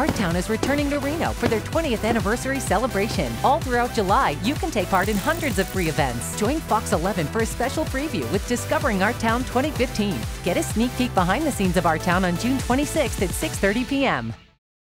Artown is returning to Reno for their 20th anniversary celebration. All throughout July, you can take part in hundreds of free events. Join Fox 11 for a special preview with Discovering Artown 2015. Get a sneak peek behind the scenes of Artown on June 26th at 6:30 p.m.